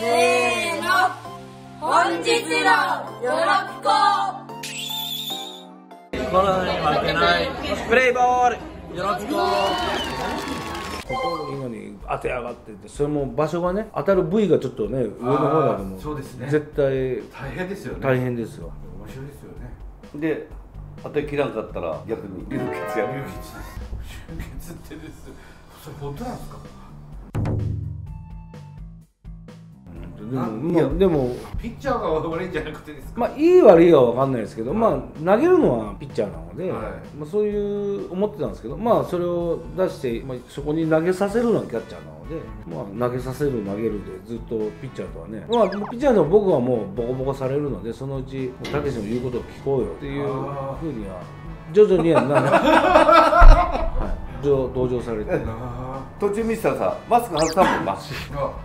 せーの本日のよろぴこコロナに負けないプレイボールよろしくここ今に当て上がっててそれも場所がね当たる部位がちょっとね上の方だと思うそうですね絶対大変ですよね。大変ですよ面白いですよね。で当てきらんかったら逆に流血やる流血です流血ってですそれ本当なんですかでなもまあでもピッチャーが悪いんじゃなくてですか？まあいい悪いは分かんないですけど、まあ投げるのはピッチャーなので、はい。まあ、そういう思ってたんですけどまあそれを出して、まあ、そこに投げさせるのはキャッチャーなので、まあ、投げさせる投げるでずっとピッチャーとはね、まあ、ピッチャーの僕はもうボコボコされるのでそのうちたけしの言うことを聞こうよっていうふうには徐々にはな、はい、同同情されて。あ途中見てたらさマスク外さんもんなあ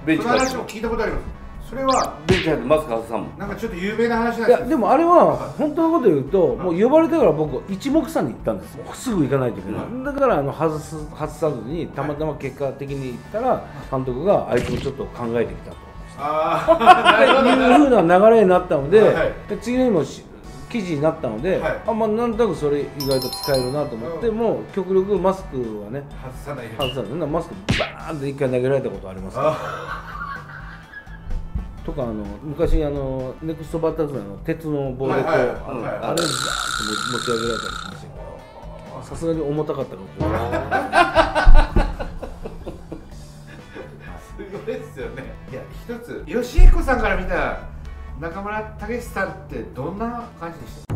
ベンチからその話も聞いたことありますそれはベンチ入ってマスク外さんも。んなんかちょっと有名な話なんいですやでもあれは本当のこと言うと、もう呼ばれてから僕一目散に行ったんですもうすぐ行かないといけない、だからあの外す外さずにたまたま結果的に行ったら監督があいつもちょっと考えてきたと。ああなるほどなるほいうふうな流れになったので,、はいで次の日もし記事になったので、はい。あまあ、なんとなくそれ意外と使えるなと思って、もう極力マスクはねど外さないように。外さずにマスクバーンって一回投げられたことありますから。あとかあの昔あのネクストバッターズの鉄の棒でこう、はいはいはいあ持ち上げられたりしましたけどさすがに重たかったからこすごいですよね。いや一つ吉彦さんから見た中村武さんってどんな感じでした？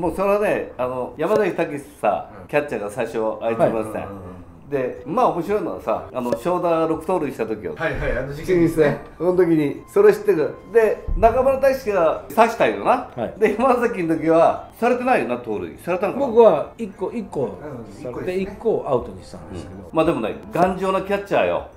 もうそれはねあの山崎武史さ、うん。キャッチャーが最初あいついますね、でまあ面白いのはさあの正田6盗塁した時をはいはいあの時期次ですね。その時にそれ知ってる。で中村大輔が刺したよな、はい。で山崎の時はされてないよな盗塁。されたのかな？僕は1個1個ですね。1個アウトにしたんですけど、まあでもね頑丈なキャッチャーよ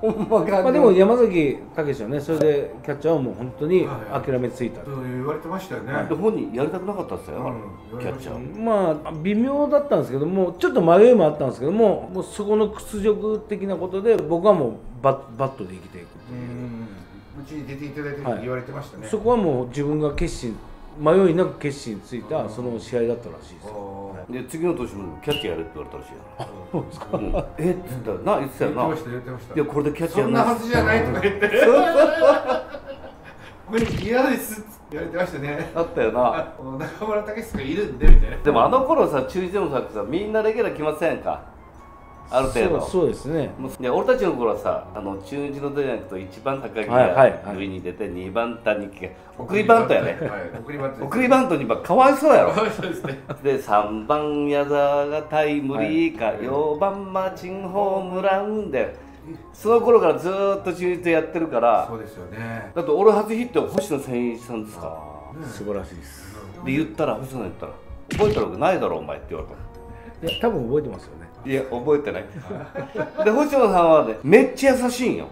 ほんままあ、でも山崎武はねそれでキャッチャーはもう本当にはい。諦めついた、と言われてましたよね。で本人やりたくなかったっすよ、うんキャッチャーまあ微妙だったんですけどもちょっと迷いもあったんですけどももうそこの屈辱的なことで僕はもうバッバットで生きていくってう。いう、んうちに出ていただいてはい。言われてましたね。そこはもう自分が決心迷いなく決心ついたその試合だったらしいですよ。で次の年もキャッチャーやれって言われたらしいよ、うん、えっつったらな言ってたよな。言ってました言ってました。いやこれでキャッチャーそんなはずじゃないとか言って。無理嫌ですって言われてましたね。あったよな。あ中村武がいるんでみたいな。でもあの頃さ中日でもささみんなレギュラー決まってたやんか？ある程度。そうそうですね。俺たちの頃はさあの中日の出なくと一番高木が上に出て二番谷木が送りバントやね。はい送りバント。です送りバントにばかわいそうやろ。そうですね。で3番矢沢がタイムリーか、はい。4番マーチンホームランでその頃からずーっと中日でやってるからそうですよね。だって俺初ヒットは星野千一さんですか素晴らしいです。で言ったら星野に言ったら「覚えてるわけないだろお前」って言われた。のいや多分覚えてますよね。いや覚えてない。で星野さんはねめっちゃ優しいんよ。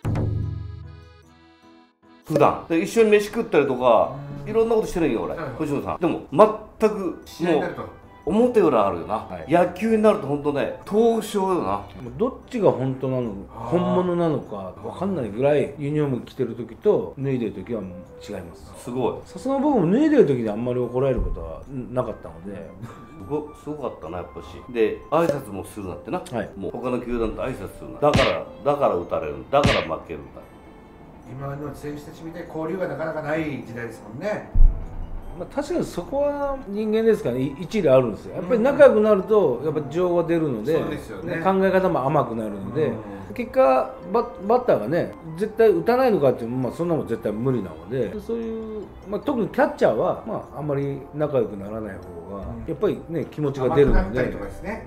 普段。で一緒に飯食ったりとかいろんなことしてるんよ俺。はいはい星野さん。でも全くもう表裏あるよな、はい。野球になると本当ね東証よな。もうどっちが本当なの本物なのか分かんないぐらいユニフォーム着てる時と脱いでる時はもう違います。すごい。さすがに僕も脱いでる時にあんまり怒られることはなかったので。すごすごかったなやっぱし。で挨拶もするなってな、はい。もう他の球団と挨拶するな。だからだから打たれるだから負けるんだ。今の選手たちみたいに交流がなかなかない時代ですもんねまあ、確かにそこは人間ですからね。い一理あるんですよ。やっぱり仲良くなるとやっぱ情が出るので,、そうですよね。考え方も甘くなるので、うん。結果バッバッターがね絶対打たないのかっていうまあ、そんなもん絶対無理なのでそういう、まあ、特にキャッチャーは、まあ、あんまり仲良くならない方が、うん。やっぱりね気持ちが出るので甘くなったりとかですね。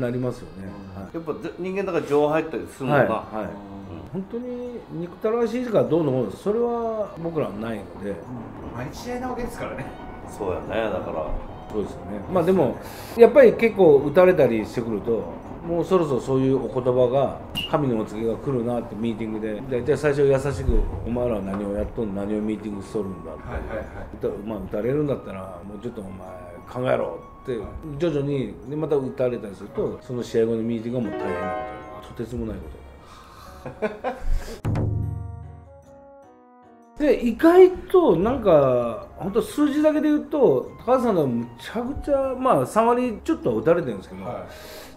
なりますよね、うん。はい。やっぱぜ人間だから情入ったりするもんな、はいはい本当に憎たらしいかどうのこうのそれは僕らはないので。毎日試合なわけですからね。そうやねだから。そうですよね。まあでもやっぱり結構打たれたりしてくるともうそろそろそういうお言葉が神のお告げが来るなってミーティングででじゃあ最初優しく「お前らは何をやっとんの何をミーティングしとるんだ」って、はいはいはい。打たまあ、打たれるんだったらもうちょっとお前考えろって徐々にでまた打たれたりするとその試合後のミーティングがもう大変なこととてつもないこと Ha ha ha. で意外となんか本当数字だけで言うと高橋さんはむちゃくちゃまあ3割ちょっとは打たれてるんですけど、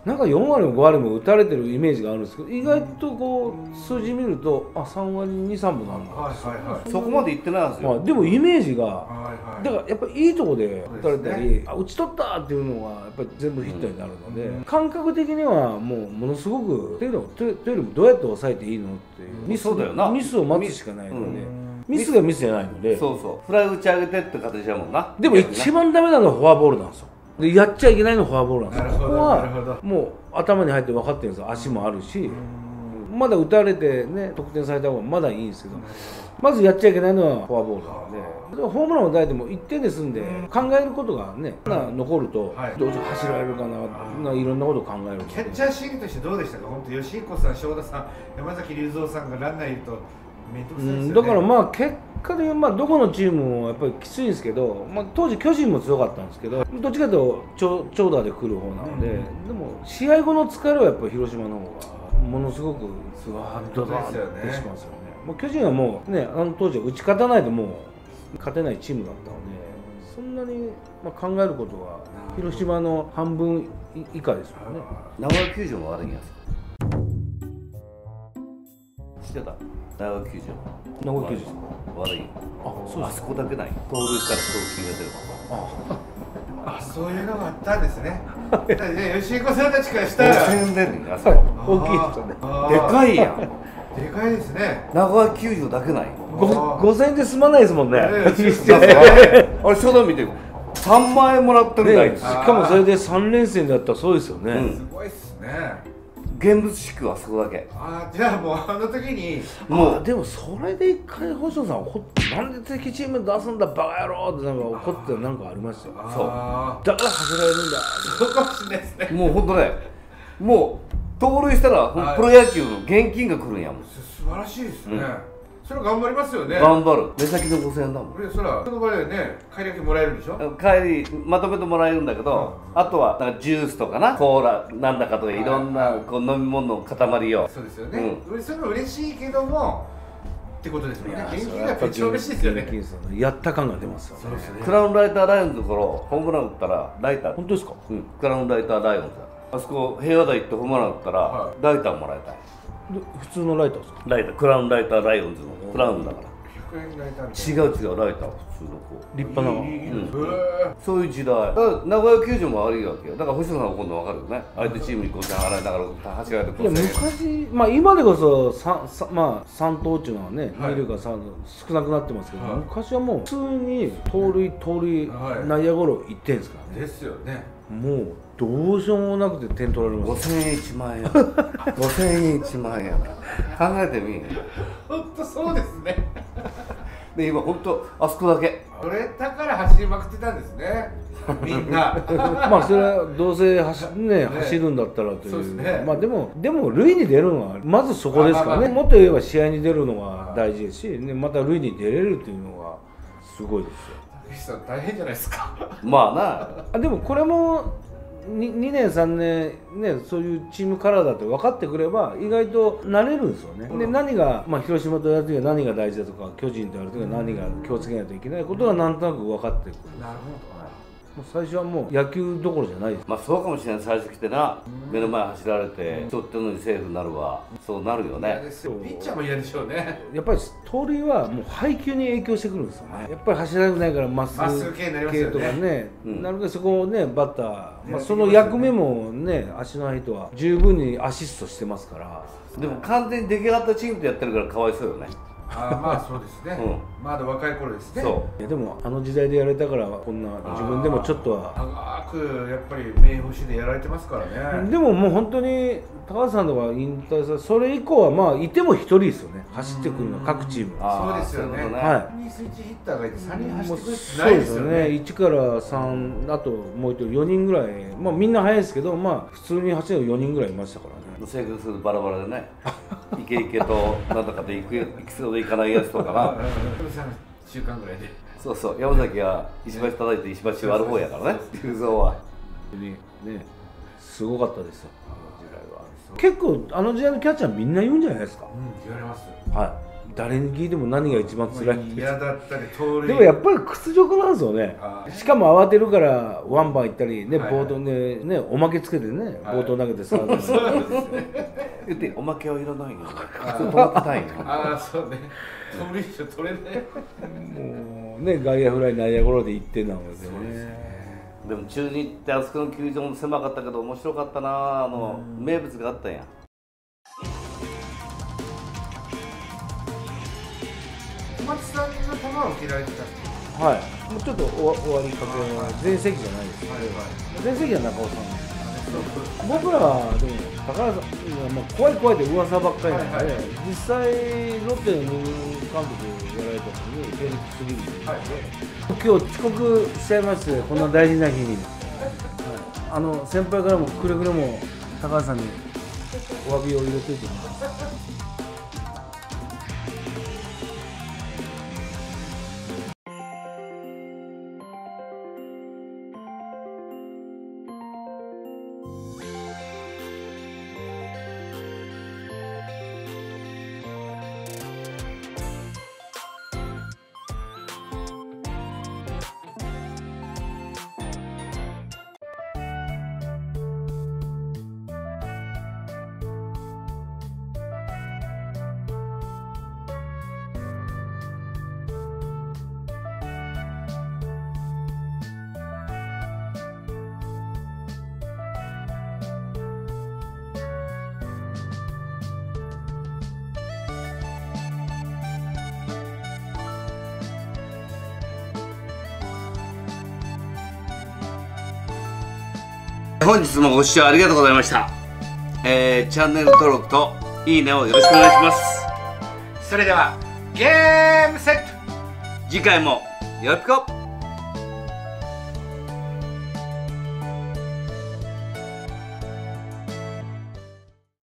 なんか4割も5割も打たれてるイメージがあるんですけど意外とこう数字見るとあ3割23分なんだ、はいはいはい。そこまで行ってないんですよ、まあ、でもイメージがはいはい。だからやっぱりいいとこで打たれたり、あ打ち取ったっていうのがやっぱり全部ヒットになるので、感覚的にはもうものすごくというのというというよりもどうやって抑えていいのっていうミスそうだよなミスを待つしかないので、うんミスがミスじゃないので。そうそう。フライ打ち上げてって形だもんな。でも一番ダメなのはフォアボールなんですよ。でやっちゃいけないのはフォアボールなんですよ。ここはもう頭に入って分かってるんですよ。足もあるし。まだ打たれてね得点された方がまだいいんですけど。まずやっちゃいけないのはフォアボールなので。でホームランを打たれても1点で済んで考えることがねな残るとはい。どう走られるかなないろんなことを考えるキャッチャー心理としてど。うでしたか本当吉彦さん正田さん山崎隆三さんがランナーいるとうんだからまあ結果で、まあ、どこのチームもやっぱりきついんですけど、まあ、当時巨人も強かったんですけどどっちかというと長長打で来る方なので、でも試合後の疲れはやっぱり広島の方がものすごくすわーっとしますよね。もう巨人はもうねあの当時は打ち勝たないともう勝てないチームだったのでそんなに、まあ、考えることは広島の半分以以下ですよね。名古屋球場も悪い。んやつ知ってた。名古屋球場名古屋球場悪い。あそうですあそこだけない。盗塁したら送金が出るあ。そういうのがあったんですね。吉彦さんたちからしたら。5000円出るんやあそこ。大きいですよね。あー。でかいやん。でかいですね。名古屋球場だけない。ご5000円で済まないですもんね。ええしてだからあれ初段見て3万円もらってるんだよ、ねしかもそれで3連戦だったらそうですよね、うん。すごいっすね現物地区はそこだけ。あーじゃあもうあの時に。もう。あでもそれで一回星野さん怒ってなんで敵チーム出すんだバカ野郎ってなんか怒ってなんかありましたよ。あだから走られるんだ。ーそうかもしれないですね。もうほんとねもう盗塁したらプロ野球の現金が来るんやもん。す素晴らしいですね、うんそれ頑張りますよね。頑張る。目先の5000円だもん。俺そらその場でね帰りだけもらえるんでしょ？帰りまとめてもらえるんだけど、あとはなんかジュースとかな。コーラなんだかとかい。ろんなこう飲み物の塊を。そうですよね、俺それも嬉しいけどもってことですよね。現金がめっちゃ嬉しいですよね。やった感が出ますよね。そうですね。クラウンライターライオンズのところホームラン打ったらライター。本当ですか？うん、クラウンライターライオンズ。だあそこ平和台行ってホームラン打ったら、はライターもらえた。いで普通のライターですか？ライタークラウンライターライオンズのクラウンだから。100円ライターみたい違う違うライター普通のこう立派な、うん。へそういう時代。だから名古屋球場も悪いわけよだから星野さんは今度分かるよね。相手チームに5000払いながら走られていや5000円昔、まあ、今でこそささ、まあ、3投っていうのはね、はい。見るがさ少なくなってますけど、はい。昔はもう普通に盗塁、盗塁、はい。内野ゴロ1点ですからね、ですよねもうどうしようもなくて点取られます5000円1万円。5000円1万円。考えてみ。本当そうですね。で今本当あそこだけ。それだから走りまくってたんですね。みんな。まあそれはどうせ走,、ね走るんだったらという。ね。まあでもでも塁に出るのはまずそこですからね。まあまあもっと言えば試合に出るのが大事ですし、ね、また塁に出れるっていうのがすごいですよ大変じゃないですか。まあな。あでもこれも 2, 2年3年ねそういうチームカラーだって分かってくれば意外と慣れるんですよね、で何が、まあ、広島とやるときは何が大事だとか巨人とやるときは何が気をつけないといけないことはなんとなく分かってくる。なるもう最初はもう野球どころじゃないです。まあそうかもしれない。最初来てな目の前走られて取ってんのにセーフになるわ。そうなるよね。ですよ。ピッチャーも嫌でしょうね。やっぱり盗塁はもう配球に影響してくるんですよね。やっぱり走られないからまっすまっすぐぐ系になりますよ系ねとかね、うん。なるべくそこをねバッター、まあ、ねその役目もね足の人は十分にアシストしてますから。でも完全に出来上がったチームとやってるからかわいそうよねあーまあそうですね、うまだ若い頃ですね。そいやでもあの時代でやれたからこんな自分でもちょっとは。長くやっぱり名星でやられてますからね。でももう本当に高橋さんとか引退さそれ以降はまあいても一人ですよね。走ってくるの各チーム。あそうですよね。はい。3人スイッチヒッターがいて3人走もうってくるってそないでうですすよね。よね1から3あともう一人4人ぐらい。まあみんな速いですけどまあ普通に走る4人ぐらいいましたからね。う性格するとバラバラでね。イケイケとなんだかで行く行きそうで行かないやつとかな。週間ぐらいでそうそう。山崎は石橋叩いて石橋割る方やからね。龍造は。当にねすごかったですよあの時代は。結構あの時代のキャッチャーみんな言うんじゃないですか？うん言われますはい。誰に聞いても何が一番辛いって。嫌だったり盗塁でもやっぱり屈辱なんですよね。しかも慌てるからワンバン行ったりねはい。はい冒頭ねねおまけつけてねはい。冒頭投げてサードにそうなんですね。言っておまけはいらないよ止まってたいよああそうね。盗塁者取れない。もうね外野フライ内野ゴロで1点なのでねでも中日ってあそこの球場も狭かったけど面白かったな。あの名物があったんや。小松さんの球を受けられてたはい。もうちょっと終わ終わりかけの全盛期じゃないですけどはいはい。全盛期は中尾さん僕らはでも高原さん、まあ、怖い怖いって噂ばっかりなんで、はいはい。実際ロッテの監督やられた時にフェリックス・リーグで、はい今日遅刻しちゃいましてこんな大事な日に、はい、あの先輩からもくれぐれも高橋さんにお詫びを入れといてもらい。ます本日もご視聴ありがとうございました、えー、チャンネル登録といいねをよろしくお願いします。それではゲームセット。次回もよろぴこ